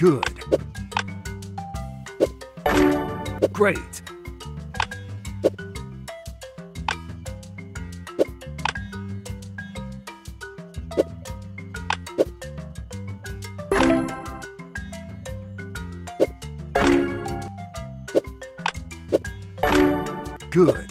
Good. Great. Good.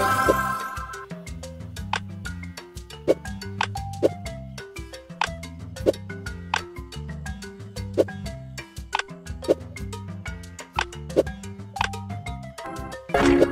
you